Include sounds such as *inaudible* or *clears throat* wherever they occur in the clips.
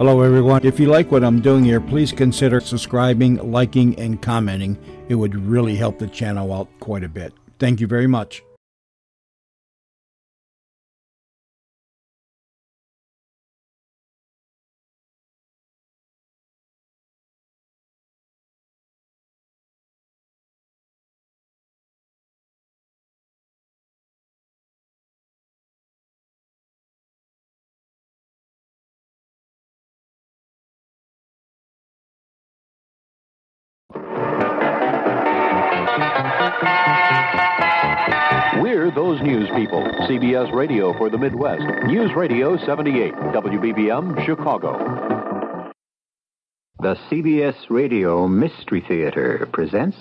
Hello, everyone. If you like what I'm doing here, please consider subscribing, liking, and commenting. It would really help the channel out quite a bit. Thank you very much. News people. CBS Radio for the Midwest. News Radio 78, WBBM, Chicago. The CBS Radio Mystery Theater presents.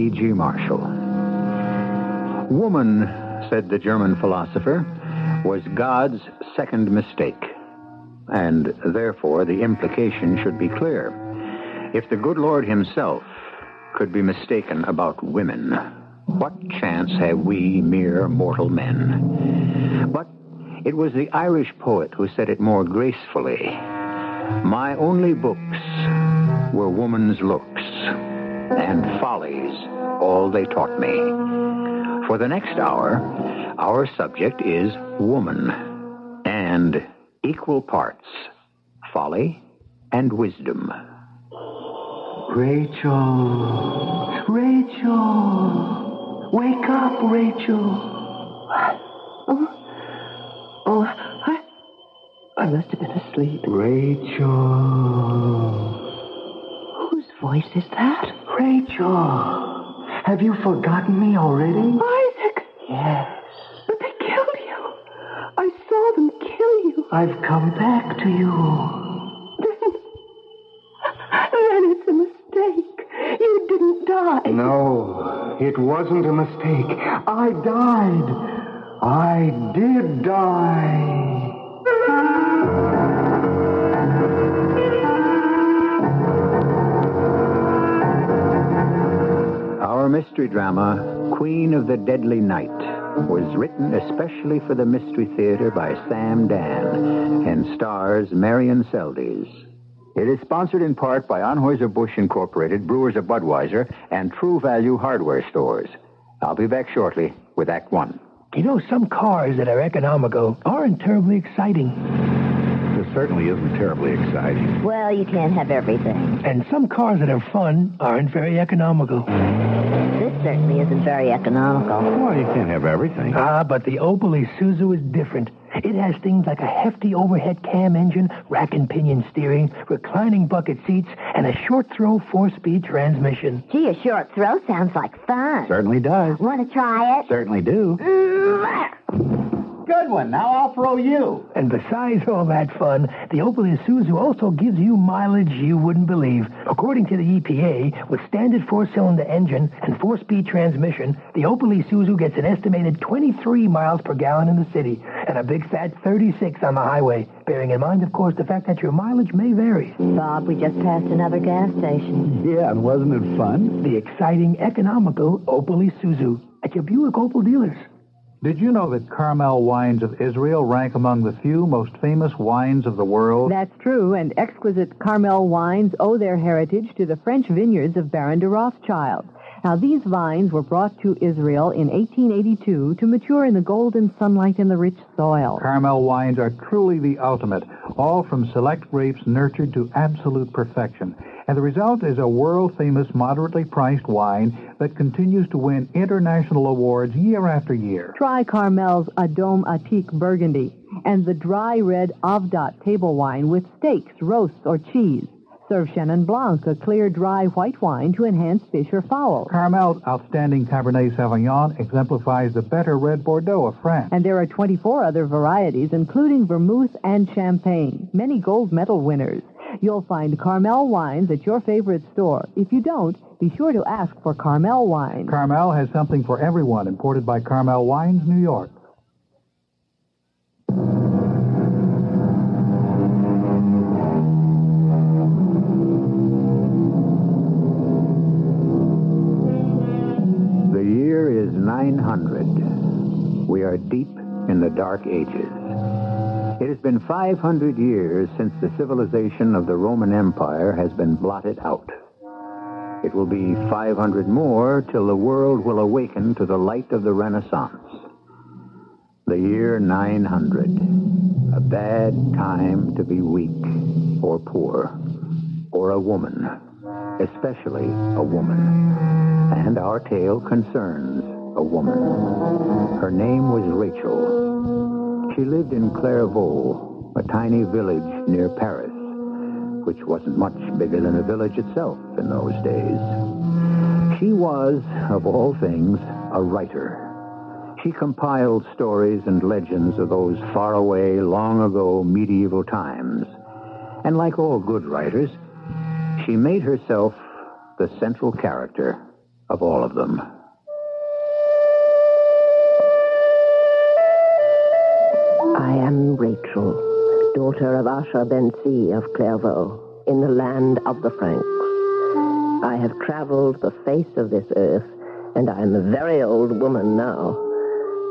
E.G. Marshall. Woman, said the German philosopher, was God's second mistake. And therefore, the implication should be clear. If the good Lord himself could be mistaken about women, what chance have we mere mortal men? But it was the Irish poet who said it more gracefully. My only books were woman's looks, and follies all they taught me. For the next hour, our subject is woman, and equal parts folly and wisdom. Rachel. Rachel. Wake up, Rachel. Oh, oh I, I must have been asleep. Rachel. Voice is that? Rachel. Have you forgotten me already? Isaac! Yes. But they killed you. I saw them kill you. I've come back to you. Then. Then it's a mistake. You didn't die. No, it wasn't a mistake. I died. I did die. Our mystery drama, Queen of the Deadly Night, was written especially for the Mystery Theater by Sam Dann and stars Marian Seldes. It is sponsored in part by Anheuser-Busch Incorporated, Brewers of Budweiser, and True Value Hardware Stores. I'll be back shortly with Act One. You know, some cars that are economical aren't terribly exciting. This certainly isn't terribly exciting. Well, you can't have everything. And some cars that are fun aren't very economical. This certainly isn't very economical. Well, you can't have everything. Ah, but the Opel Isuzu is different. It has things like a hefty overhead cam engine, rack and pinion steering, reclining bucket seats, and a short throw four-speed transmission. Gee, a short throw sounds like fun. Certainly does. Want to try it? Certainly do. Good one. Now I'll throw you. And besides all that fun, the Opel Isuzu also gives you mileage you wouldn't believe. According to the EPA, with standard four-cylinder engine and four-speed transmission, the Opel Isuzu gets an estimated 23 miles per gallon in the city and a big fat 36 on the highway. Bearing in mind, of course, the fact that your mileage may vary. Bob, we just passed another gas station. Yeah, and wasn't it fun? The exciting, economical Opel Isuzu at your Buick Opel dealers. Did you know that Carmel wines of Israel rank among the few most famous wines of the world? That's true, and exquisite Carmel wines owe their heritage to the French vineyards of Baron de Rothschild. Now, these vines were brought to Israel in 1882 to mature in the golden sunlight and the rich soil. Carmel wines are truly the ultimate, all from select grapes nurtured to absolute perfection. And the result is a world famous, moderately priced wine that continues to win international awards year after year. Try Carmel's Adom Atik Burgundy and the dry red Avdat table wine with steaks, roasts, or cheese. Serve Chenin Blanc, a clear, dry white wine to enhance fish or fowl. Carmel's outstanding Cabernet Sauvignon exemplifies the better red Bordeaux of France. And there are 24 other varieties, including vermouth and champagne, many gold medal winners. You'll find Carmel wines at your favorite store. If you don't, be sure to ask for Carmel wine. Carmel has something for everyone, imported by Carmel Wines, New York. 900. We are deep in the Dark Ages. It has been 500 years since the civilization of the Roman Empire has been blotted out. It will be 500 more till the world will awaken to the light of the Renaissance. The year 900. A bad time to be weak or poor or a woman, especially a woman. And our tale concerns a woman. Her name was Rachel. She lived in Clairvaux, a tiny village near Paris, which wasn't much bigger than a village itself in those days. She was, of all things, a writer. She compiled stories and legends of those faraway, long ago medieval times. And like all good writers, she made herself the central character of all of them. I am Rachel, daughter of Asha Ben Si of Clairvaux, in the land of the Franks. I have traveled the face of this earth, and I am a very old woman now.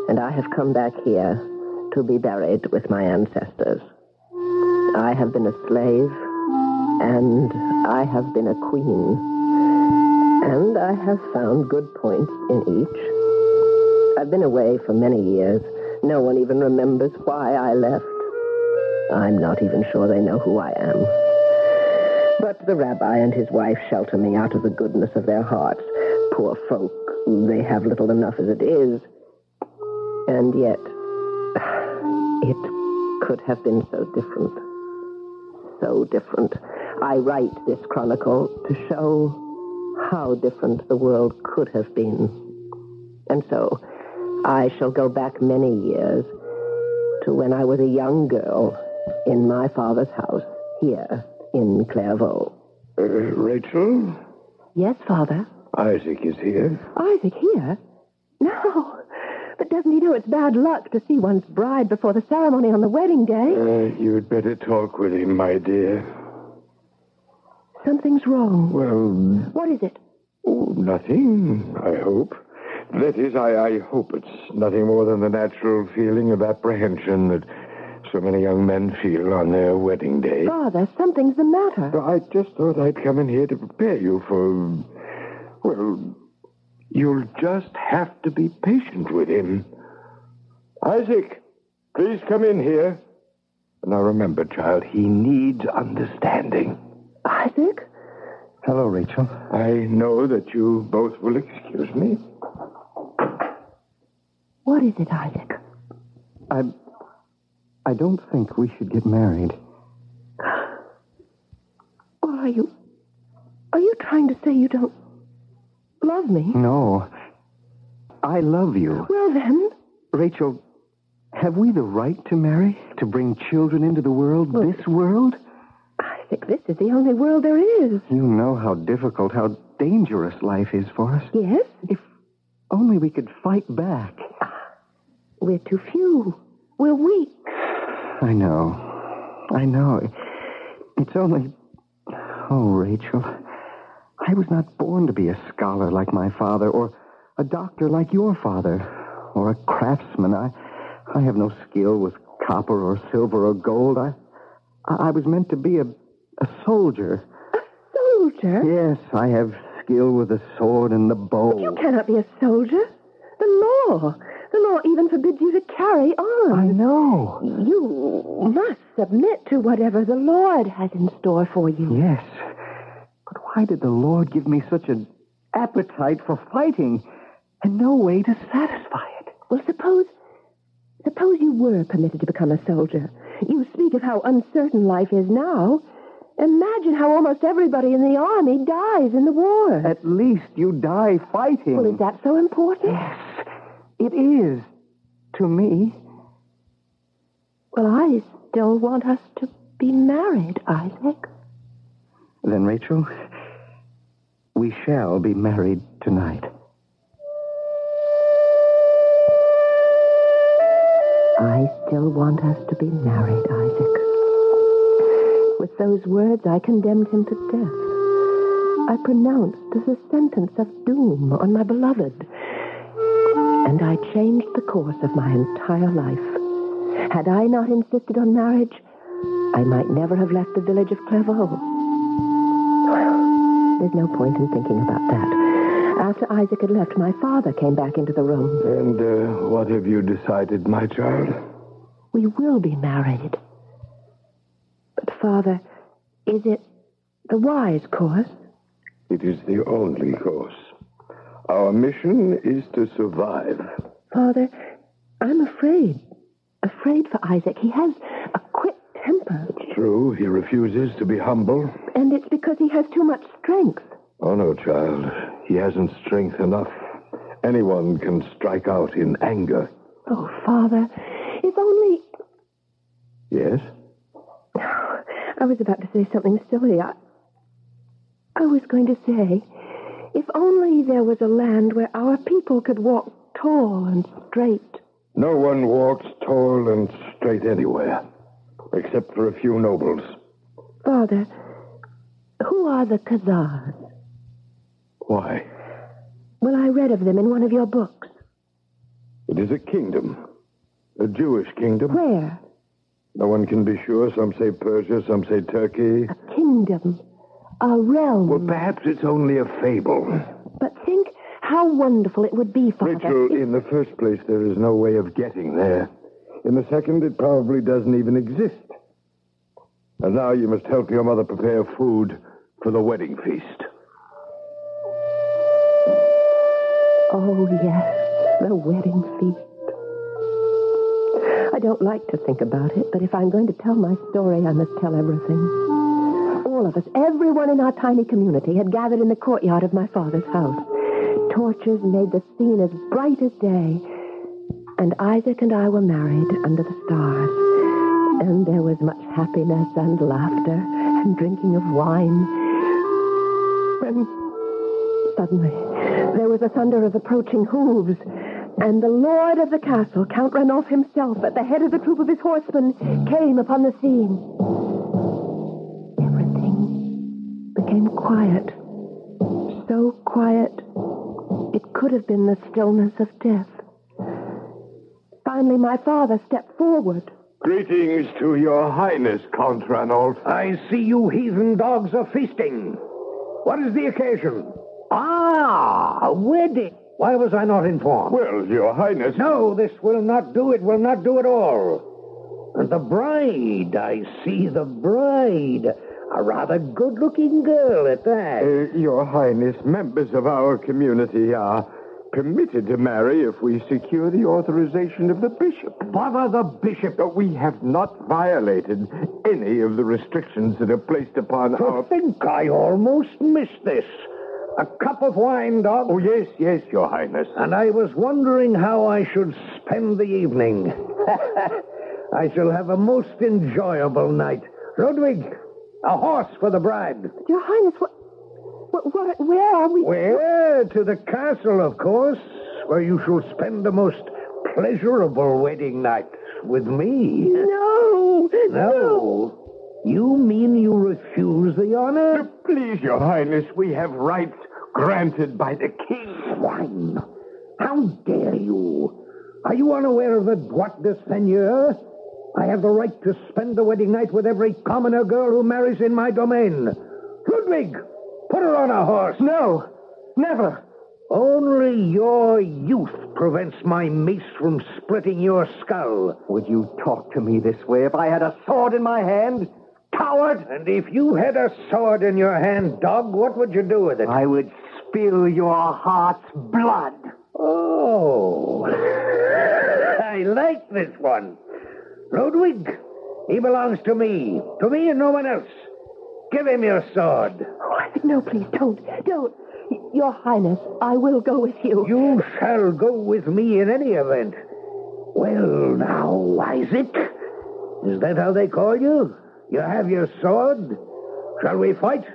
And I have come back here to be buried with my ancestors. I have been a slave, and I have been a queen. And I have found good points in each. I've been away for many years. No one even remembers why I left. I'm not even sure they know who I am. But the rabbi and his wife shelter me out of the goodness of their hearts. Poor folk, they have little enough as it is. And yet, it could have been so different. So different. I write this chronicle to show how different the world could have been. And so, I shall go back many years to when I was a young girl in my father's house here in Clairvaux. Uh, Rachel? Yes, Father? Isaac is here. Isaac here? No. But doesn't he know it's bad luck to see one's bride before the ceremony on the wedding day? Uh, you'd better talk with him, my dear. Something's wrong. Well, What is it? oh, nothing, I hope. That is, I, I hope it's nothing more than the natural feeling of apprehension that so many young men feel on their wedding day. Father, something's the matter. I just thought I'd come in here to prepare you for. Well, you'll just have to be patient with him. Isaac, please come in here. Now remember, child, he needs understanding. Isaac? Hello, Rachel. I know that you both will excuse me. What is it, Isaac? I. I don't think we should get married. *sighs* Or are you. Are you trying to say you don't love me? No. I love you. Well, then. Rachel, have we the right to marry? To bring children into the world? this world? Isaac, this is the only world there is. You know how difficult, how dangerous life is for us. Yes? If only we could fight back. We're too few. We're weak. I know. I know. It's only. Oh, Rachel. I was not born to be a scholar like my father, or a doctor like your father, or a craftsman. I, I have no skill with copper or silver or gold. I, I was meant to be a, a soldier. A soldier? Yes, I have skill with the sword and the bow. But You cannot be a soldier. The law. Even forbids you to carry on. I know. You must submit to whatever the Lord has in store for you. Yes. But why did the Lord give me such an appetite for fighting and no way to satisfy it? Well, suppose. Suppose you were permitted to become a soldier. You speak of how uncertain life is now. Imagine how almost everybody in the army dies in the war. At least you die fighting. Well, is that so important? Yes, it is. To me. Well, I still want us to be married, Isaac. Then, Rachel, we shall be married tonight. I still want us to be married, Isaac. With those words, I condemned him to death. I pronounced the sentence of doom on my beloved. And I changed the course of my entire life. Had I not insisted on marriage, I might never have left the village of Clairvaux. There's no point in thinking about that. After Isaac had left, my father came back into the room. And uh, what have you decided, my child? We will be married. But, Father, is it the wise course? It is the only course. Our mission is to survive. Father, I'm afraid. Afraid for Isaac. He has a quick temper. It's true, he refuses to be humble. And it's because he has too much strength. Oh, no, child. He hasn't strength enough. Anyone can strike out in anger. Oh, Father, if only. Yes? *sighs* I was about to say something silly. I, I was going to say, if only there was a land where our people could walk tall and straight. No one walks tall and straight anywhere, except for a few nobles. Father, who are the Khazars? Why? Well, I read of them in one of your books. It is a kingdom. A Jewish kingdom. Where? No one can be sure. Some say Persia, some say Turkey. A kingdom. A realm. Well, perhaps it's only a fable. But think how wonderful it would be, Father. Rachel, if- in the first place, there is no way of getting there. In the second, it probably doesn't even exist. And now you must help your mother prepare food for the wedding feast. Oh, yes, the wedding feast. I don't like to think about it, but if I'm going to tell my story, I must tell everything. All of us, everyone in our tiny community, had gathered in the courtyard of my father's house. Torches made the scene as bright as day. And Isaac and I were married under the stars. And there was much happiness and laughter and drinking of wine. When suddenly, there was a thunder of approaching hooves. And the lord of the castle, Count Ranulph himself, at the head of the troop of his horsemen, came upon the scene. Quiet. So quiet, it could have been the stillness of death. Finally, my father stepped forward. Greetings to your highness, Count Ranulph. I see you heathen dogs are feasting. What is the occasion? Ah, a wedding. Why was I not informed? Well, your highness. No, this will not do. It will not do at all. And the bride, I see the bride. A rather good looking girl at that. Uh, your highness, members of our community are permitted to marry if we secure the authorization of the bishop. Bother the bishop. But we have not violated any of the restrictions that are placed upon To our. think I almost missed this. A cup of wine, dog. Oh, yes, yes, your highness. And I was wondering how I should spend the evening. *laughs* I shall have a most enjoyable night. Ludwig, a horse for the bride. Your Highness, what, what, what where are we? Where? To the castle, of course, where you shall spend the most pleasurable wedding night with me. No, No. You mean you refuse the honor? Please, your highness, we have rights granted by the king. Swine! How dare you? Are you unaware of the droit de seigneur? I have the right to spend the wedding night with every commoner girl who marries in my domain. Ludwig, put her on a horse. No, never. Only your youth prevents my mace from splitting your skull. Would you talk to me this way if I had a sword in my hand? Coward! And if you had a sword in your hand, dog, what would you do with it? I would spill your heart's blood. Oh. *laughs* I like this one. Ludwig, he belongs to me. To me and no one else. Give him your sword. Oh, no, please, don't. Don't. Your Highness, I will go with you. You shall go with me in any event. Well, now, Isaac, is that how they call you? You have your sword? Shall we fight?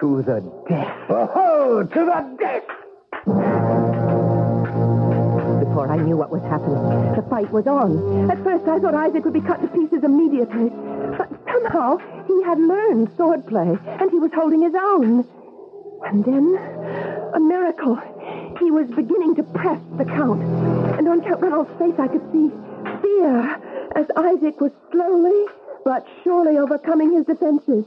To the death. Oh, to the death! I knew what was happening, the fight was on. At first, I thought Isaac would be cut to pieces immediately. But somehow, he had learned swordplay, and he was holding his own. And then, a miracle. He was beginning to press the Count. And on Count Ranulph's face, I could see fear as Isaac was slowly but surely overcoming his defenses.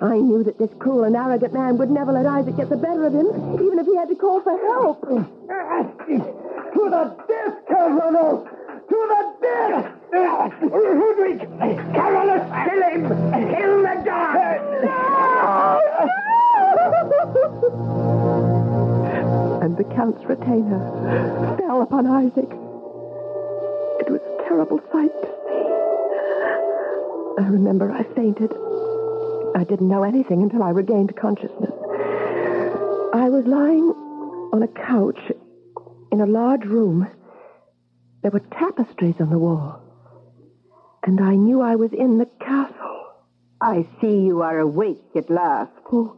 I knew that this cruel and arrogant man would never let Isaac get the better of him, even if he had to call for help. Ah, To the death, Carolus! To the death! Ludwig! Carolus, kill him! Kill the dog! *laughs* and the Count's retainer fell upon Isaac. It was a terrible sight to see. I remember I fainted. I didn't know anything until I regained consciousness. I was lying on a couch in a large room. There were tapestries on the wall. And I knew I was in the castle. I see you are awake at last. Oh,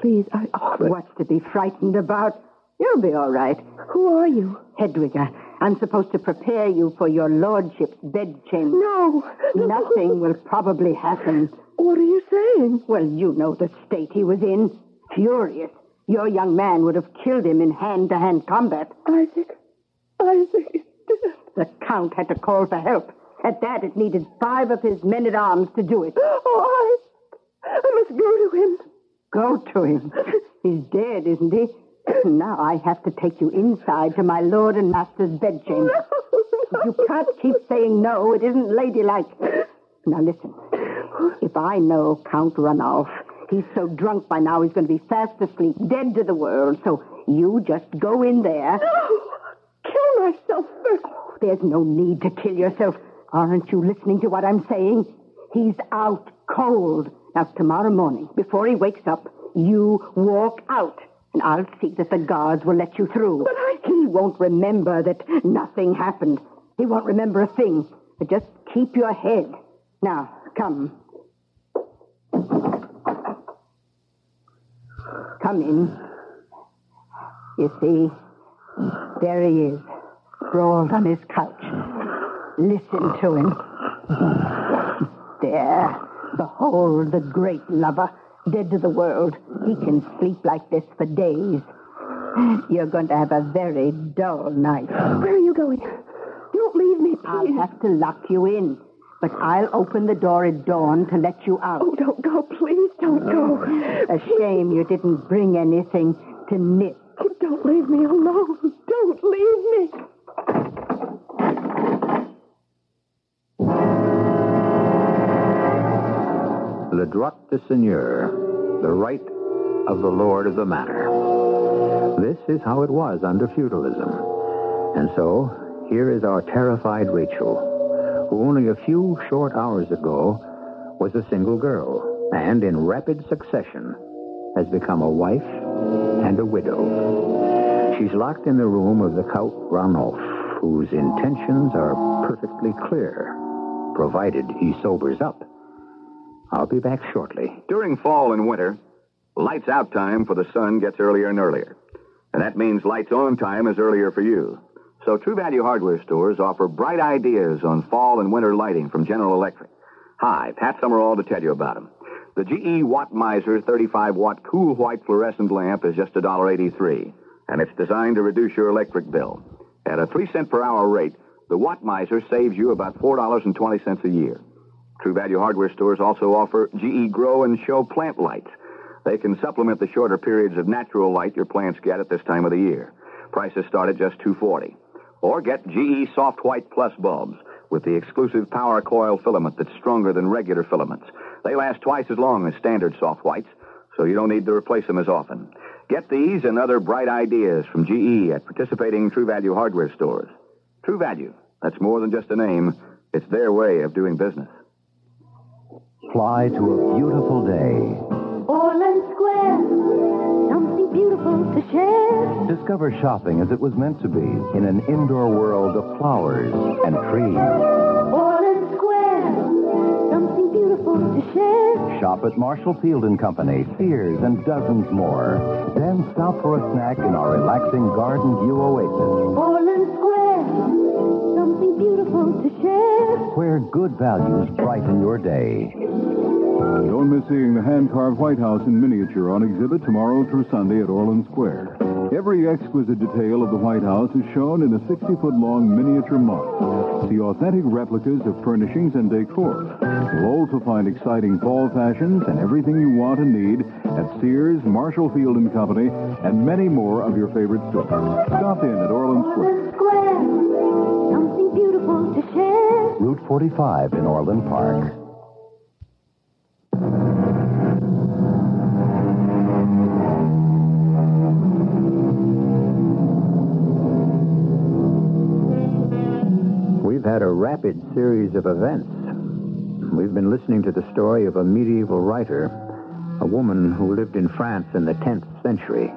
please, I. Oh, but... What's to be frightened about? You'll be all right. Who are you? Hedwiger. I'm supposed to prepare you for your lordship's bedchamber. No. Nothing will probably happen. What are you saying? Well, you know the state he was in. Furious. Your young man would have killed him in hand-to-hand combat. Isaac. Isaac is dead. The Count had to call for help. At that, it needed five of his men-at-arms to do it. Oh, I... I must go to him. Go to him? He's dead, isn't he? *clears throat* Now I have to take you inside to my lord and master's bedchamber. No. You can't keep saying no. It isn't ladylike. Now listen. If I know Count Ranulf, he's so drunk by now he's going to be fast asleep, dead to the world. So you just go in there. No. Kill myself first. Oh, there's no need to kill yourself. Aren't you listening to what I'm saying? He's out cold. Now, tomorrow morning, before he wakes up, you walk out. And I'll see that the guards will let you through. But I... He won't remember that nothing happened. He won't remember a thing. But just keep your head. Now, come. Come in. You see, there he is, sprawled on his couch. Listen to him. There, behold the great lover, dead to the world. He can sleep like this for days. You're going to have a very dull night. Where are you going? Don't leave me, please. I'll have to lock you in. But I'll open the door at dawn to let you out. Oh, don't go, please. Don't go. A shame you didn't bring anything to knit. Oh, don't leave me alone. Don't leave me. Le droit de seigneur, the right of the lord of the manor. This is how it was under feudalism. And so, here is our terrified Rachel, who only a few short hours ago was a single girl, and in rapid succession has become a wife and a widow. She's locked in the room of the Count Ranulf, whose intentions are perfectly clear, provided he sobers up. I'll be back shortly. During fall and winter, lights out time for the sun gets earlier and earlier. And that means lights on time is earlier for you. So True Value hardware stores offer bright ideas on fall and winter lighting from General Electric. Hi, Pat Summerall to tell you about them. The GE Watt Miser 35 watt cool white fluorescent lamp is just $1.83, and it's designed to reduce your electric bill. At a 3 cent per hour rate, the Watt Miser saves you about $4.20 a year. True Value hardware stores also offer GE Grow and Show plant lights. They can supplement the shorter periods of natural light your plants get at this time of the year. Prices start at just $2.40. Or get GE Soft White Plus bulbs with the exclusive power coil filament that's stronger than regular filaments. They last twice as long as standard soft whites, so you don't need to replace them as often. Get these and other bright ideas from GE at participating True Value hardware stores. True Value, that's more than just a name, it's their way of doing business. Fly to a beautiful day. Orland Square, something beautiful to share. Discover shopping as it was meant to be in an indoor world of flowers and trees. Orland Square, something beautiful to share. Shop at Marshall Field and Company, Sears, and dozens more. Then stop for a snack in our relaxing garden view oasis, Orland Square. Something beautiful to share. where good values brighten your day. Uh, Don't miss seeing the hand-carved White House in miniature on exhibit tomorrow through Sunday at Orland Square. Every exquisite detail of the White House is shown in a 60-foot-long miniature model. See authentic replicas of furnishings and decor. You'll also find exciting fall fashions and everything you want and need at Sears, Marshall Field and Company, and many more of your favorite stores. Stop in at Orland Square. Square. Something beautiful to share. Route 45 in Orland Park. Had a rapid series of events. We've been listening to the story of a medieval writer, a woman who lived in France in the 10th century.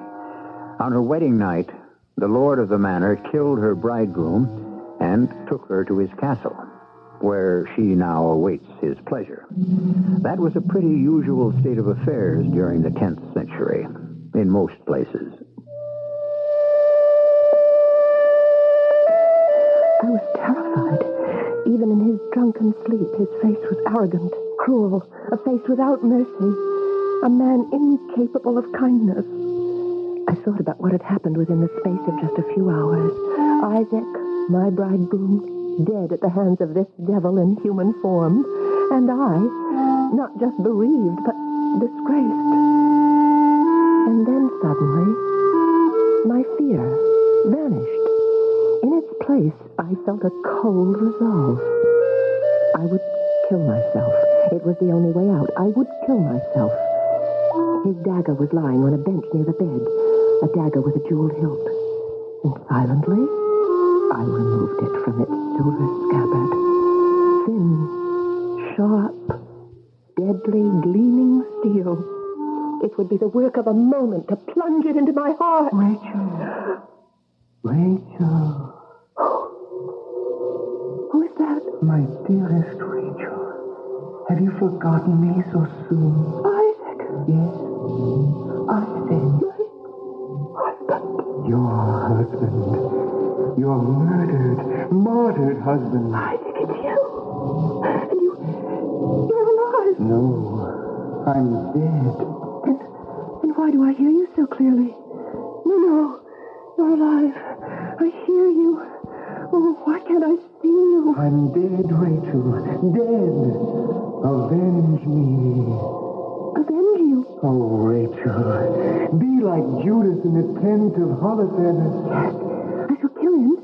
On her wedding night, the lord of the manor killed her bridegroom and took her to his castle, where she now awaits his pleasure. That was a pretty usual state of affairs during the 10th century, in most places. Even in his drunken sleep, his face was arrogant, cruel, a face without mercy, a man incapable of kindness. I thought about what had happened within the space of just a few hours. Isaac, my bridegroom, dead at the hands of this devil in human form, and I, not just bereaved, but disgraced. And then suddenly, my fear vanished. Place, I felt a cold resolve. I would kill myself. It was the only way out. I would kill myself. His dagger was lying on a bench near the bed, a dagger with a jeweled hilt. And silently, I removed it from its silver scabbard. Thin, sharp, deadly, gleaming steel. It would be the work of a moment to plunge it into my heart. Rachel. Rachel. My dearest Rachel. Have you forgotten me so soon? Isaac. Yes. Isaac. Your husband. Your murdered, martyred husband. Isaac, it's you. And you. You're alive. No. I'm dead. And, and why do I hear you so clearly? No, no. You're alive. I hear you. Oh, why can't I? I'm dead, Rachel. Dead. Avenge me. Avenge you? Oh, Rachel. Be like Judith in the tent of Holofernes. I shall kill him,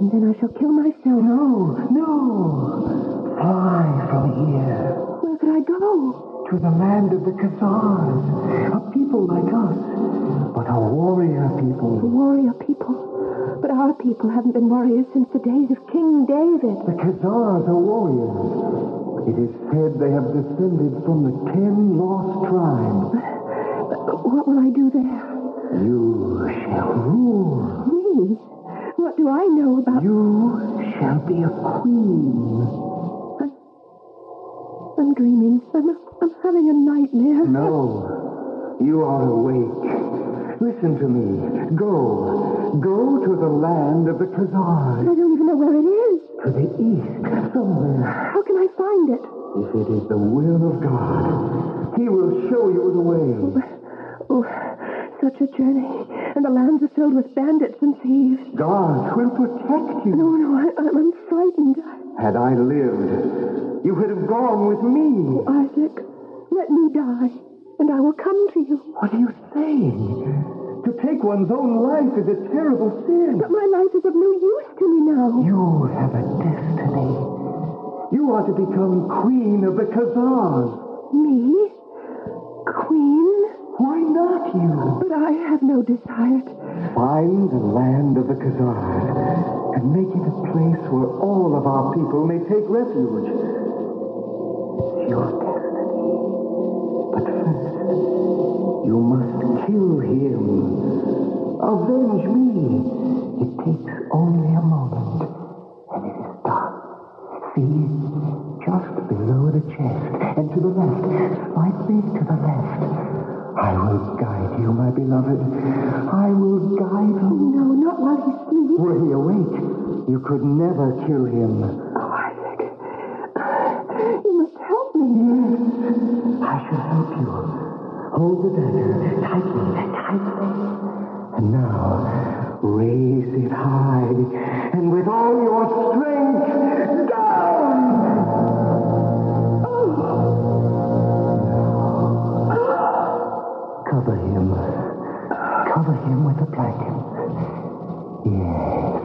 and then I shall kill myself. No, no. Fly from here. Where could I go? To the land of the Khazars. A people like us, but a warrior people. A people. warrior people. But our people haven't been warriors since the days of King David. The Khazars are warriors. It is said they have descended from the ten lost tribes. But what will I do there? You shall rule. Me? What do I know about... You shall be a queen. I'm dreaming. I'm, I'm having a nightmare. No, you are awake. Listen to me. Go. Go to the land of the Khazars. I don't even know where it is. To the east, somewhere. How can I find it? If it is the will of God, He will show you the way. Oh, oh such a journey. And the lands are filled with bandits and thieves. God will protect you. No, no, I, I'm frightened. Had I lived, you would have gone with me. Oh, Isaac, let me die, and I will come to you. What are you saying? To take one's own life is a terrible sin. But my life is of no use to me now. You have a destiny. You are to become queen of the Khazars. Me? Queen? Why not you? But I have no desire. to- Find the land of the Khazars and make it a place where all of our people may take refuge. It's your destiny. But first, you must kill See? Just below the chest. And to the left. Slightly to the left. I will guide you, my beloved. I will guide you. No, not while he sleeps. Were he awake, you could never kill him. Oh, Isaac. You must help me. I shall help you. Hold the dagger tightly, tightly. And now, raise it high, and with all your strength, Cover him. Cover him with a blanket. Yes.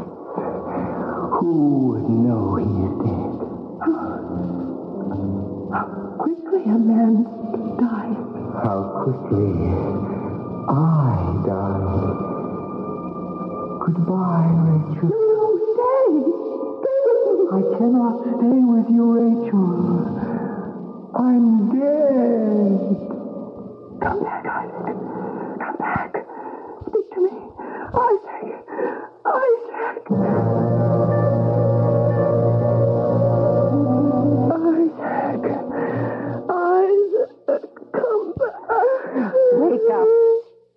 Who would know he is dead? How *gasps* quickly a man dies. How quickly I died. Goodbye, Rachel. No, stay. I cannot stay with you, Rachel. I'm dead. Come back, Isaac. Speak to me. Isaac. Isaac. Isaac. Isaac. Come back. Wake up.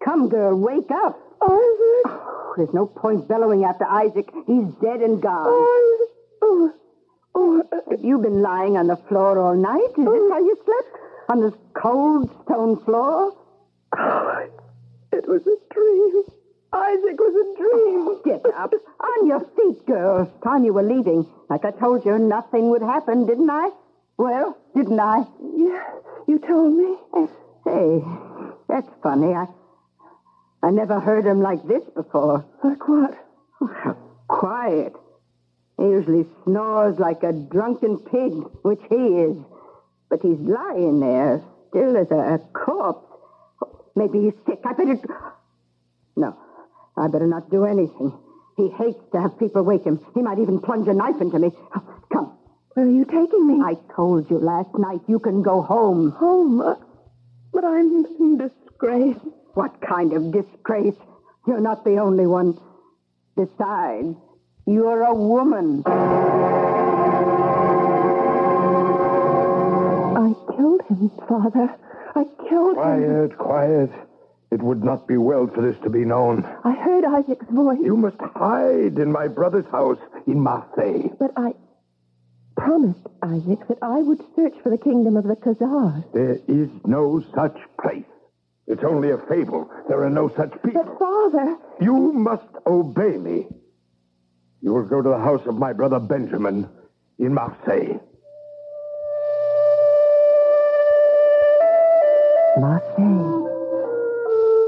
Come, girl, wake up. Isaac. Oh, there's no point bellowing after Isaac. He's dead and gone. Isaac. Oh. Oh. Uh, Have you been lying on the floor all night? Is this oh. how you slept? On this cold stone floor? Oh, was a dream. Isaac was a dream. Oh, get up. On your feet, girl. Time you were leaving. Like I told you, nothing would happen, didn't I? Well, didn't I? Yeah, you told me. Hey, that's funny. I I never heard him like this before. Like what? Oh, how quiet. He usually snores like a drunken pig, which he is. But he's lying there, still as a, a corpse. Maybe he's sick. I better. No, I better not do anything. He hates to have people wake him. He might even plunge a knife into me. Come. Where are you taking me? I told you last night you can go home. Home? Uh, but I'm in disgrace. What kind of disgrace? You're not the only one. Besides, you're a woman. I killed him, Father. I killed him. Quiet, quiet. It would not be well for this to be known. I heard Isaac's voice. You must hide in my brother's house in Marseille. But I promised Isaac that I would search for the kingdom of the Khazars. There is no such place. It's only a fable. There are no such people. But, Father. You must obey me. You will go to the house of my brother Benjamin in Marseille. Marseille,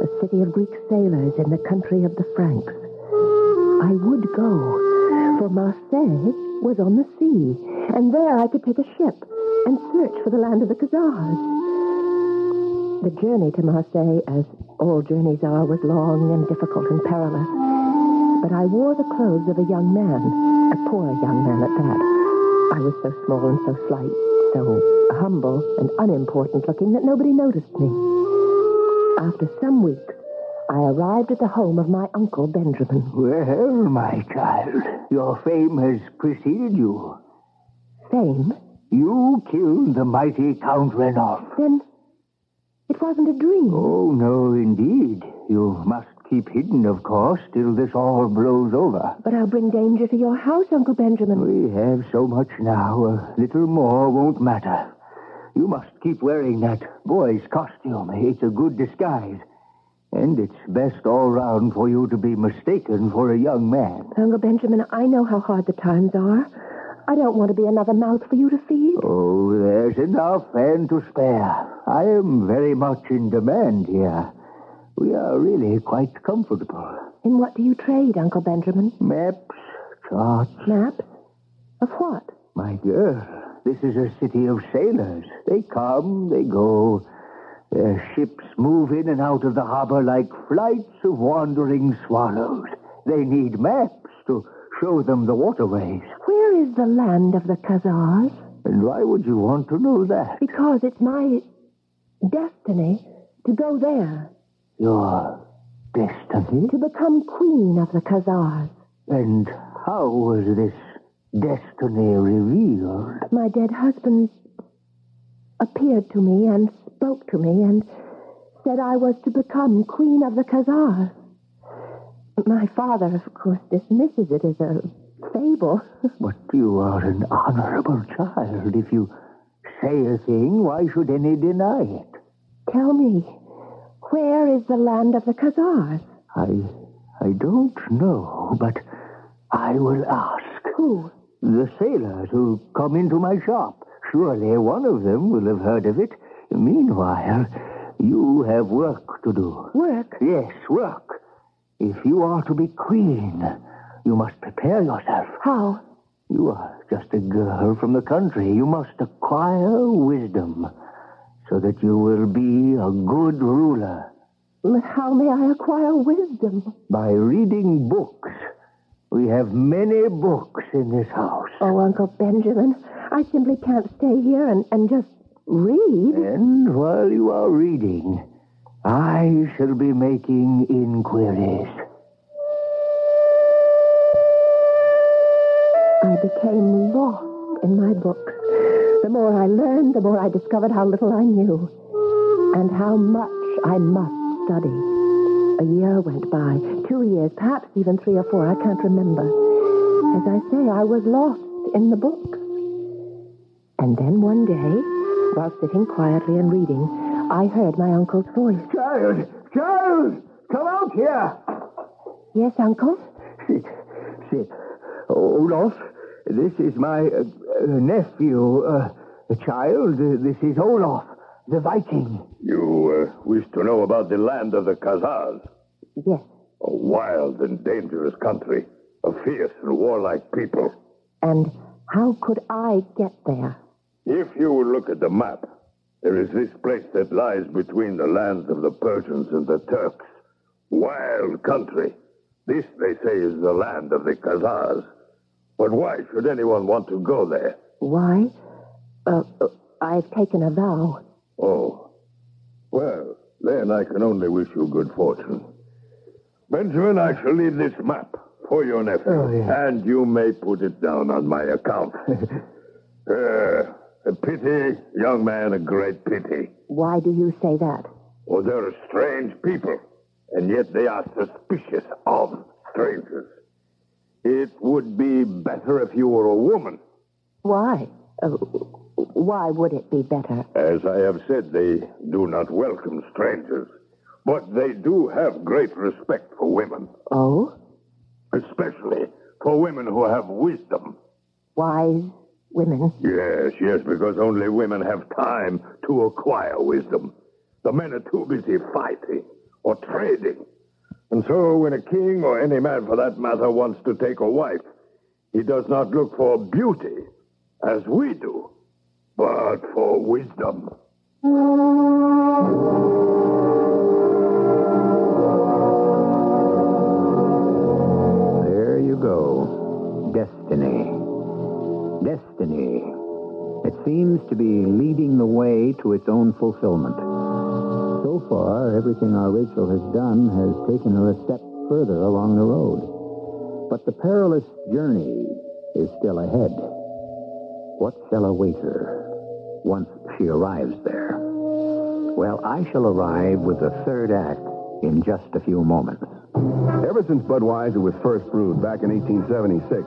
a city of Greek sailors in the country of the Franks. I would go, for Marseille was on the sea, and there I could take a ship and search for the land of the Khazars. The journey to Marseille, as all journeys are, was long and difficult and perilous. But I wore the clothes of a young man, a poor young man at that. I was so small and so slight, so humble and unimportant looking that nobody noticed me. After some weeks, I arrived at the home of my uncle Benjamin. Well, my child, your fame has preceded you. Fame? You killed the mighty Count Renoff. Then it wasn't a dream. Oh, no, indeed. You must keep hidden, of course, till this all blows over. But I'll bring danger to your house, Uncle Benjamin. We have so much now, a little more won't matter. You must keep wearing that boy's costume. It's a good disguise. And it's best all round for you to be mistaken for a young man. Uncle Benjamin, I know how hard the times are. I don't want to be another mouth for you to feed. Oh, there's enough and to spare. I am very much in demand here. We are really quite comfortable. In what do you trade, Uncle Benjamin? Maps, charts. Maps? Of what? My girl, this is a city of sailors. They come, they go. Their ships move in and out of the harbor like flights of wandering swallows. They need maps to show them the waterways. Where is the land of the Khazars? And why would you want to know that? Because it's my destiny to go there. Your destiny? To become queen of the Khazars. And how was this destiny revealed. My dead husband appeared to me and spoke to me and said I was to become Queen of the Khazars. My father, of course, dismisses it as a fable. *laughs* But you are an honorable child. If you say a thing, why should any deny it? Tell me, where is the land of the Khazars? I I don't know, but I will ask. Who? The sailors who come into my shop. Surely one of them will have heard of it. Meanwhile, you have work to do. Work? Yes, work. If you are to be queen, you must prepare yourself. How? You are just a girl from the country. You must acquire wisdom so that you will be a good ruler. How may I acquire wisdom? By reading books. We have many books in this house. Oh, Uncle Benjamin, I simply can't stay here and, and just read. And while you are reading, I shall be making inquiries. I became lost in my books. The more I learned, the more I discovered how little I knew and how much I must study. A year went by, two years, perhaps even three or four, I can't remember. As I say, I was lost in the books. And then one day, while sitting quietly and reading, I heard my uncle's voice. Child! Child! Come out here! Yes, Uncle? Sit. Sit. Olaf, this is my uh, uh, nephew. Uh, child, this is Olaf, the Viking. You uh, wish to know about the land of the Khazars? Yes. A wild and dangerous country. A fierce and warlike people. And how could I get there? If you will look at the map, there is this place that lies between the lands of the Persians and the Turks. Wild country. This, they say, is the land of the Khazars. But why should anyone want to go there? Why? Uh, uh, I've taken a vow. Oh. Well, then I can only wish you good fortune. Benjamin, I shall leave this map for your nephew. Oh, yeah. And you may put it down on my account. *laughs* uh, a pity, young man, a great pity. Why do you say that? For they're strange people, and yet they are suspicious of strangers. It would be better if you were a woman. Why? Uh, why would it be better? As I have said, they do not welcome strangers, but they do have great respect for women, Oh? especially for women who have wisdom. Wise women? Yes, yes, because only women have time to acquire wisdom. The men are too busy fighting or trading. And so when a king or any man for that matter wants to take a wife, he does not look for beauty, as we do, but for wisdom. Destiny. It seems to be leading the way to its own fulfillment. So far, everything our Rachel has done has taken her a step further along the road. But the perilous journey is still ahead. What shall await her once she arrives there? Well, I shall arrive with the third act in just a few moments. Ever since Budweiser was first brewed back in 1876,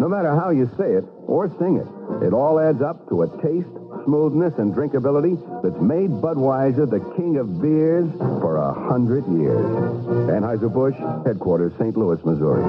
No matter how you say it or sing it, it all adds up to a taste, smoothness, and drinkability that's made Budweiser the king of beers for a hundred years. Anheuser-Busch, headquarters, St. Louis, Missouri.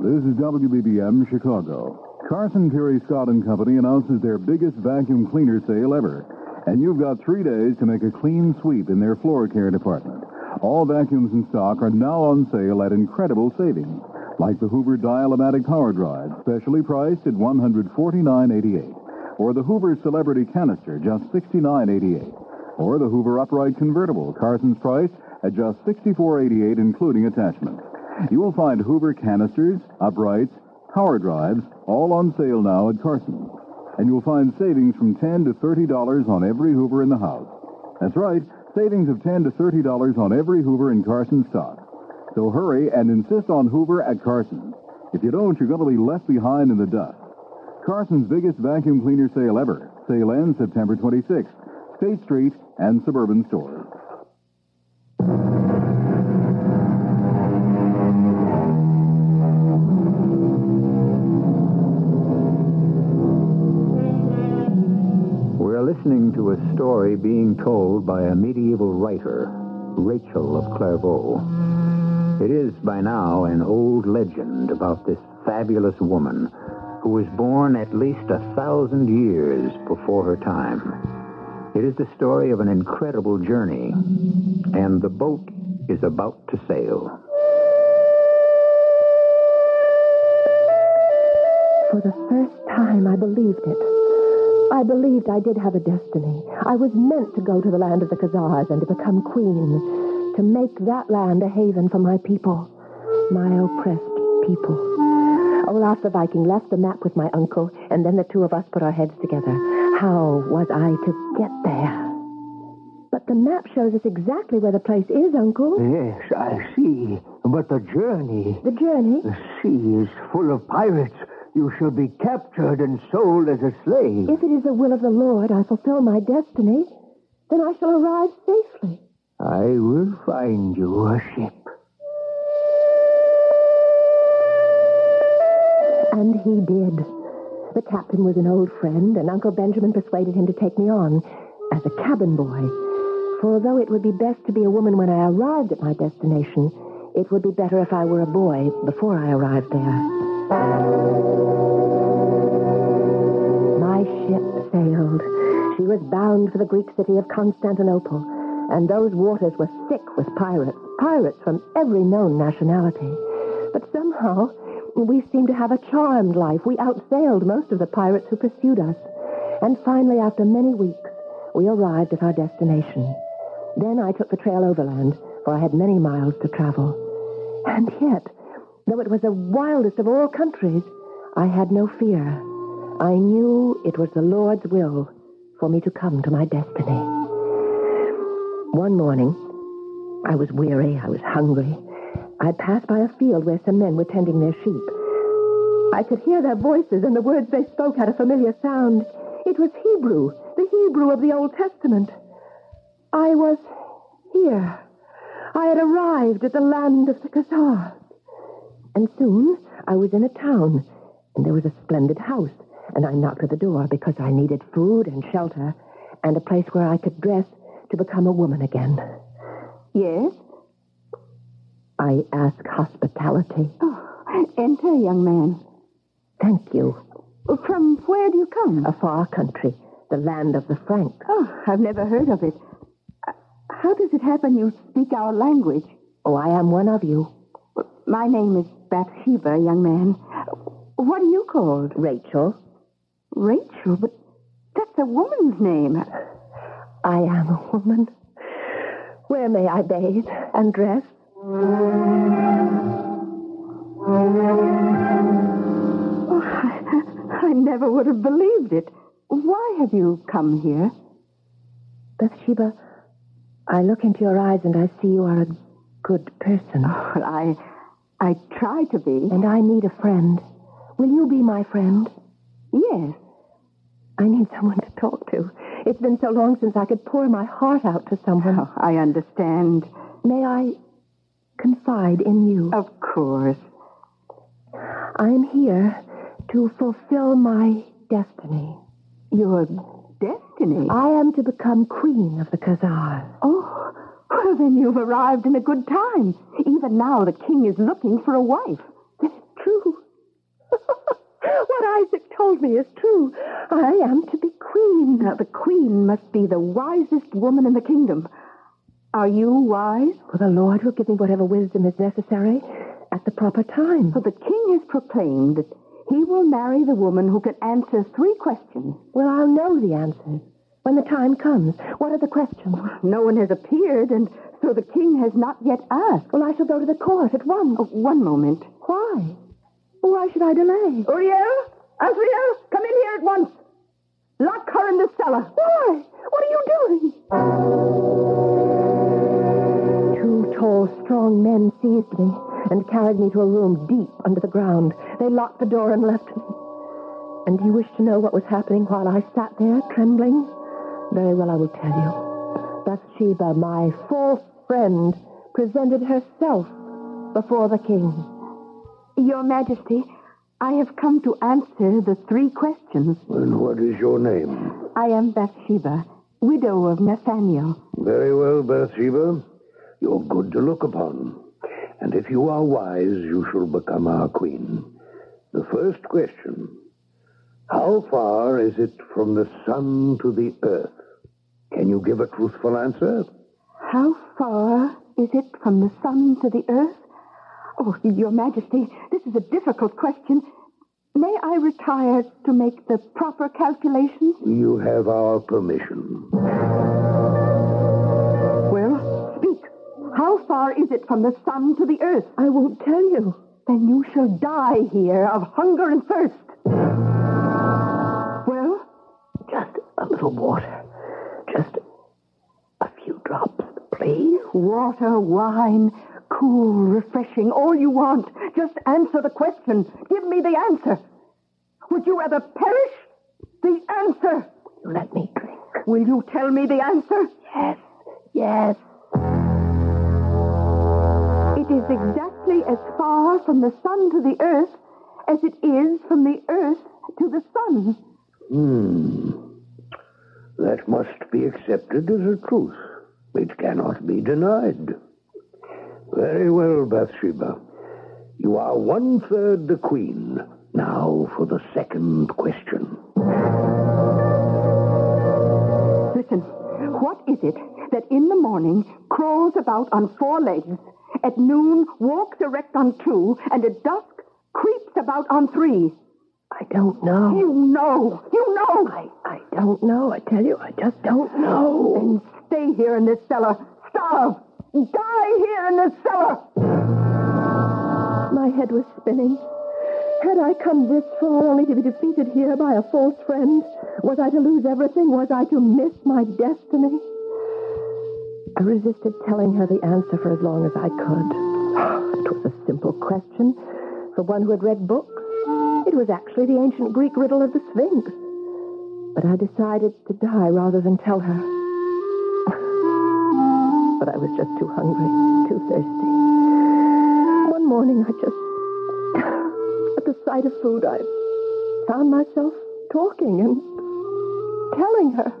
This is WBBM Chicago. Carson Pirie Scott and Company announces their biggest vacuum cleaner sale ever. And you've got three days to make a clean sweep in their floor care department. All vacuums in stock are now on sale at incredible savings, like the Hoover Dial-O-Matic Power Drive, specially priced at $149.88, or the Hoover Celebrity Canister, just $69.88, or the Hoover Upright Convertible, Carson's price at just $64.88, including attachments. You will find Hoover canisters, uprights, power drives, all on sale now at Carson's. And you'll find savings from 10 to $30 on every Hoover in the house. That's right, savings of 10 to $30 on every Hoover in Carson stock. So hurry and insist on Hoover at Carson's. If you don't, you're going to be left behind in the dust. Carson's biggest vacuum cleaner sale ever. Sale ends September 26th. State Street and suburban stores. To a story being told by a medieval writer, Rachel of Clairvaux. It is by now an old legend about this fabulous woman who was born at least a thousand years before her time. It is the story of an incredible journey, and the boat is about to sail. For the first time, I believed it. I believed I did have a destiny. I was meant to go to the land of the Khazars and to become queen, to make that land a haven for my people, my oppressed people. Oh, Olaf the Viking left the map with my uncle, and then the two of us put our heads together. How was I to get there? But the map shows us exactly where the place is, Uncle. Yes, I see. But the journey. The journey? The sea is full of pirates. You shall be captured and sold as a slave. If it is the will of the Lord I fulfill my destiny, then I shall arrive safely. I will find you a ship. And he did. The captain was an old friend, and Uncle Benjamin persuaded him to take me on as a cabin boy. For although it would be best to be a woman when I arrived at my destination, it would be better if I were a boy before I arrived there. My ship sailed. She was bound for the Greek city of Constantinople, and those waters were thick with pirates, pirates from every known nationality. But somehow, we seemed to have a charmed life. We outsailed most of the pirates who pursued us. And finally, after many weeks, we arrived at our destination. Then I took the trail overland, for I had many miles to travel. And yet, though it was the wildest of all countries, I had no fear. I knew it was the Lord's will for me to come to my destiny. One morning, I was weary, I was hungry. I passed by a field where some men were tending their sheep. I could hear their voices, and the words they spoke had a familiar sound. It was Hebrew, the Hebrew of the Old Testament. I was here. I had arrived at the land of the Khazars. And soon I was in a town, and there was a splendid house, and I knocked at the door because I needed food and shelter and a place where I could dress to become a woman again. Yes? I ask hospitality. Oh, enter, young man. Thank you. From where do you come? A far country, the land of the Franks. Oh, I've never heard of it. How does it happen you speak our language? Oh, I am one of you. My name is Bathsheba, young man. What are you called? Rachel. Rachel? But that's a woman's name. I am a woman. Where may I bathe and dress? Oh, I, I never would have believed it. Why have you come here? Bathsheba, I look into your eyes and I see you are a good person. Oh, I, I try to be. And I need a friend. Will you be my friend? Yes. I need someone to talk to. It's been so long since I could pour my heart out to someone. Oh, I understand. May I confide in you? Of course. I'm here to fulfill my destiny. Your destiny? I am to become queen of the Khazars. Oh, well, then you've arrived in a good time. Even now, the king is looking for a wife. It's true. *laughs* what Isaac told me is true. I am to be queen queen. Now, the queen must be the wisest woman in the kingdom. Are you wise? Well, the Lord will give me whatever wisdom is necessary at the proper time. Well, the king has proclaimed that he will marry the woman who can answer three questions. Well, I'll know the answers when the time comes. What are the questions? No one has appeared, and so the king has not yet asked. Well, I shall go to the court at once. Oh, one moment. Why? Why should I delay? Uriel? Azriel? Come in here at once. Lock her in the cellar. Why? What are you doing? Two tall, strong men seized me and carried me to a room deep under the ground. They locked the door and left me. And do you wish to know what was happening while I sat there, trembling? Very well, I will tell you. Bathsheba, my false friend, presented herself before the king. Your Majesty, I have come to answer the three questions. And what is your name? I am Bathsheba, widow of Nathaniel. Very well, Bathsheba. You're good to look upon. And if you are wise, you shall become our queen. The first question How far is it from the sun to the earth? Can you give a truthful answer? How far is it from the sun to the earth? Oh, Your Majesty, this is a difficult question. May I retire to make the proper calculations? You have our permission. Well, speak. How far is it from the sun to the earth? I won't tell you. Then you shall die here of hunger and thirst. Well? Just a little water. Just a few please. Water, wine, cool, refreshing, all you want. Just answer the question. Give me the answer. Would you rather perish? The answer. You let me drink. Will you tell me the answer? Yes, yes. It is exactly as far from the sun to the earth as it is from the earth to the sun. Hmm. That must be accepted as a truth. It cannot be denied. Very well, Bathsheba. You are one third the queen. Now for the second question. Listen, what is it that in the morning crawls about on four legs, at noon walks erect on two, and at dusk creeps about on three? I don't know. You know. You know. I, I don't know. I tell you, I just don't know. Then stay here in this cellar. Starve. Die here in this cellar. My head was spinning. Had I come this far only to be defeated here by a false friend? Was I to lose everything? Was I to miss my destiny? I resisted telling her the answer for as long as I could. It was a simple question for one who had read books. It was actually the ancient Greek riddle of the Sphinx. But I decided to die rather than tell her. But I was just too hungry, too thirsty. One morning I just, *coughs* at the sight of food, I found myself talking and telling her.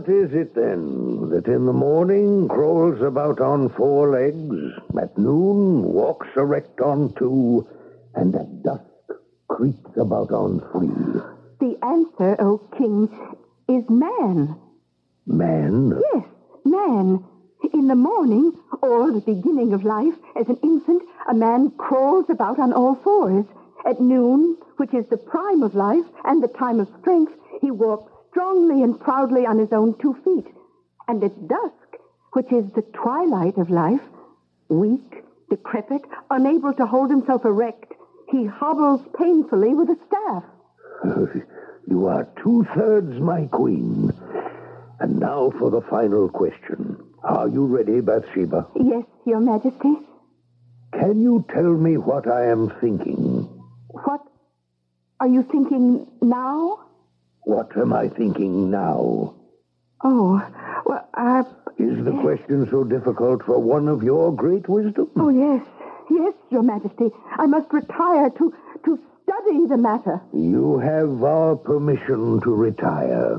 What is it then that in the morning crawls about on four legs, at noon walks erect on two, and at dusk creeps about on three? The answer, O king, is man. Man? Yes, man. In the morning, or the beginning of life, as an infant, a man crawls about on all fours. At noon, which is the prime of life and the time of strength, he walks strongly and proudly on his own two feet. And at dusk, which is the twilight of life, weak, decrepit, unable to hold himself erect, he hobbles painfully with a staff. *laughs* You are two thirds my queen. And now for the final question. Are you ready, Bathsheba? Yes, Your Majesty. Can you tell me what I am thinking? What are you thinking now? What am I thinking now? Oh, well, I. Is the question so difficult for one of your great wisdom? Oh, yes. Yes, Your Majesty. I must retire to, to study the matter. You have our permission to retire.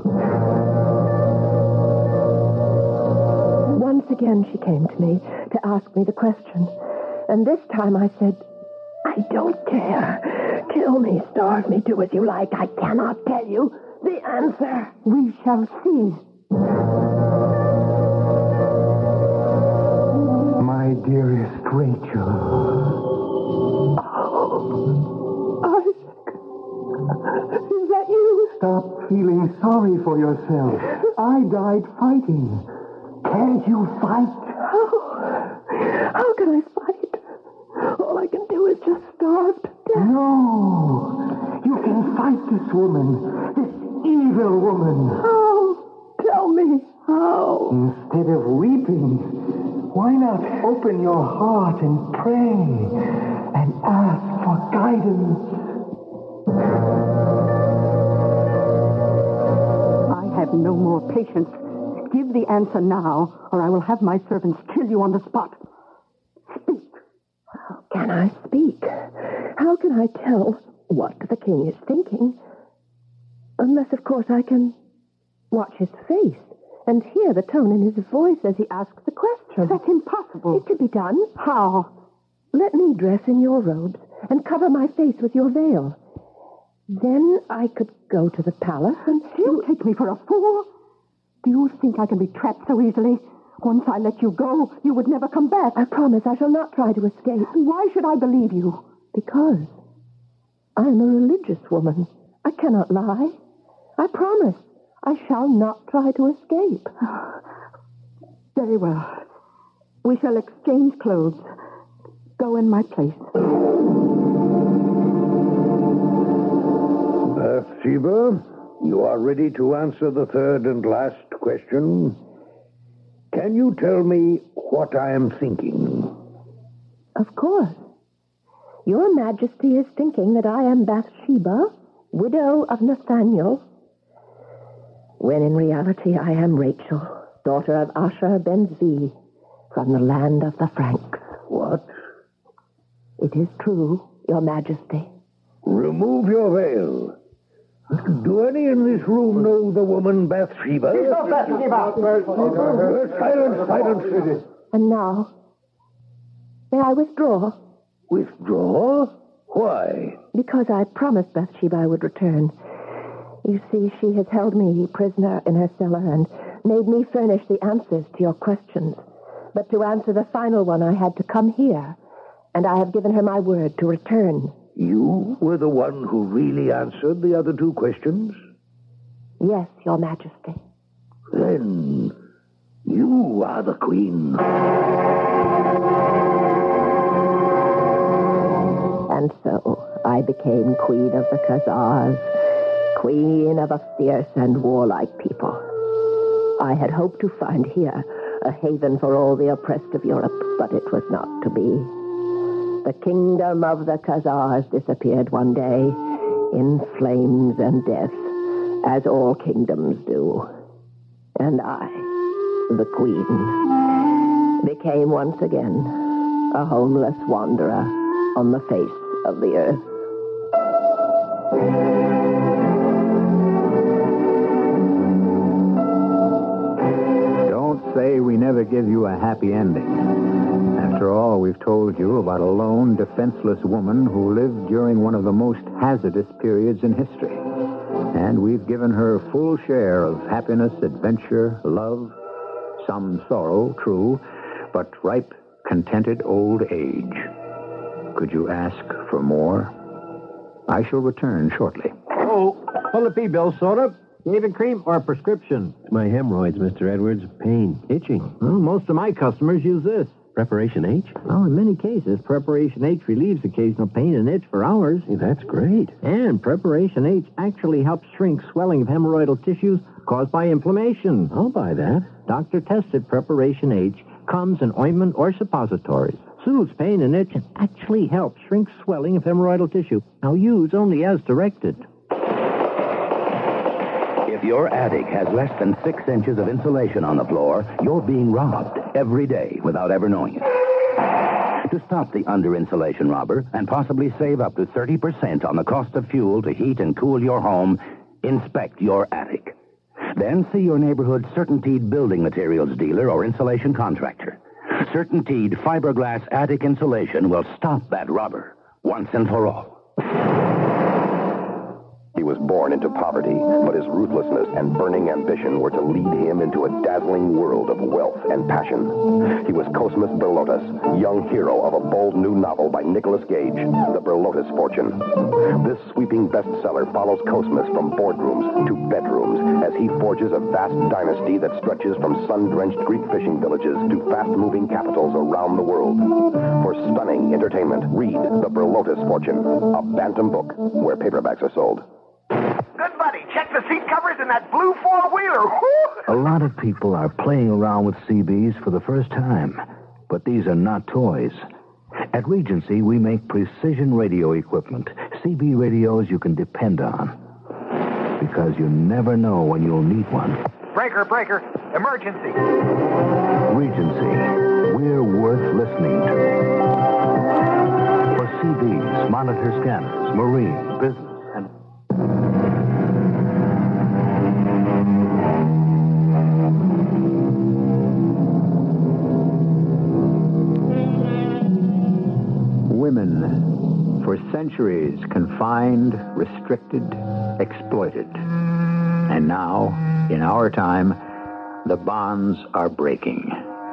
Once again she came to me to ask me the question. And this time I said, I don't care. Kill me, starve me, do as you like. I cannot tell you the answer. We shall see. My dearest Rachel. Isaac. *laughs* Is that you? Stop feeling sorry for yourself. I died fighting. Can't you fight? How? How can I fight? All I can do is just starve to death. No. You can fight this woman. This evil woman. How? Tell me how. Instead of weeping, why not open your heart and pray and ask for guidance? No more patience. Give the answer now, or I will have my servants kill you on the spot. Speak. How can I speak? How can I tell what the king is thinking? Unless, of course, I can watch his face and hear the tone in his voice as he asks the question. That's impossible. It could be done. How? Let me dress in your robes and cover my face with your veil. Then I could go to the palace and... You take me for a fool? Do you think I can be trapped so easily? Once I let you go, you would never come back. I promise I shall not try to escape. Why should I believe you? Because I'm a religious woman. I cannot lie. I promise I shall not try to escape. *sighs* Very well. We shall exchange clothes. Go in my place. Bathsheba, you are ready to answer the third and last question. Can you tell me what I am thinking? Of course. Your Majesty is thinking that I am Bathsheba, widow of Nathaniel, when in reality I am Rachel, daughter of Asher ben Zvi, from the land of the Franks. What? It is true, Your Majesty. Remove your veil. Do any in this room know the woman Bathsheba? She's not Bathsheba. Silence, silence. And now, may I withdraw? Withdraw? Why? Because I promised Bathsheba I would return. You see, she has held me prisoner in her cellar and made me furnish the answers to your questions. But to answer the final one, I had to come here, and I have given her my word to return. You were the one who really answered the other two questions? Yes, Your Majesty. Then you are the queen. And so I became queen of the Khazars, queen of a fierce and warlike people. I had hoped to find here a haven for all the oppressed of Europe, but it was not to be. The kingdom of the Khazars disappeared one day in flames and death, as all kingdoms do. And I, the queen, became once again a homeless wanderer on the face of the earth. Say we never give you a happy ending. After all, we've told you about a lone, defenseless woman who lived during one of the most hazardous periods in history. And we've given her full share of happiness, adventure, love, some sorrow, true, but ripe, contented old age. Could you ask for more? I shall return shortly. Oh, pull the P-bill soda. Shaving cream or prescription? It's My hemorrhoids, Mr. Edwards. Pain, itching. Well, most of my customers use this. Preparation H? Well, in many cases, Preparation H relieves occasional pain and itch for hours. Hey, that's great. And Preparation H actually helps shrink swelling of hemorrhoidal tissues caused by inflammation. I'll buy that. Doctor tested Preparation H comes in ointment or suppositories. Soothes pain and itch and actually helps shrink swelling of hemorrhoidal tissue. Now use only as directed. If your attic has less than six inches of insulation on the floor, you're being robbed every day without ever knowing it. To stop the under insulation robber and possibly save up to 30% on the cost of fuel to heat and cool your home, inspect your attic. Then see your neighborhood Certainteed building materials dealer or insulation contractor. Certainteed fiberglass attic insulation will stop that robber once and for all. Was born into poverty, but his ruthlessness and burning ambition were to lead him into a dazzling world of wealth and passion. He was Cosmas Bourlotas, young hero of a bold new novel by Nicholas Gage, The Bourlotas Fortune. This sweeping bestseller follows Cosmas from boardrooms to bedrooms as he forges a vast dynasty that stretches from sun-drenched Greek fishing villages to fast-moving capitals around the world. For stunning entertainment, read The Bourlotas Fortune, a bantam book where paperbacks are sold. Check the seat covers in that blue four-wheeler. A lot of people are playing around with CBs for the first time, but these are not toys. At Regency, we make precision radio equipment, CB radios you can depend on. Because you never know when you'll need one. breaker, breaker, emergency. Regency, we're worth listening to. For CBs, monitor scanners, marine, business, and. Women, for centuries confined, restricted, exploited. And now, in our time, the bonds are breaking.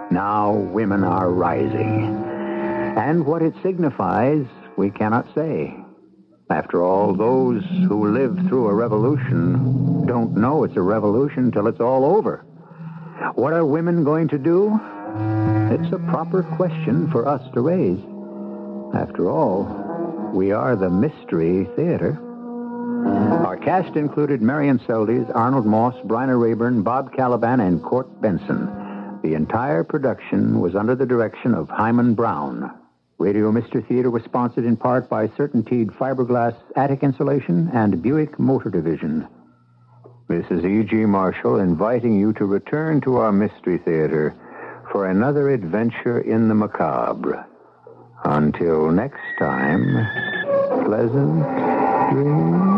Now women are rising. And what it signifies, we cannot say. After all, those who live through a revolution don't know it's a revolution till it's all over. What are women going to do? It's a proper question for us to raise. After all, we are the Mystery Theater. Our cast included Marian Seldes, Arnold Moss, Bryna Raeburn, Bob Kaliban, and Court Benson. The entire production was under the direction of Himan Brown. Radio Mystery Theater was sponsored in part by Certainteed Fiberglass Attic Insulation and Buick Motor Division. This is E.G. Marshall inviting you to return to our Mystery Theater for another adventure in the macabre. Until next time, pleasant dreams.